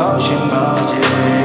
放心吧，姐。